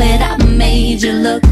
bet I made you look.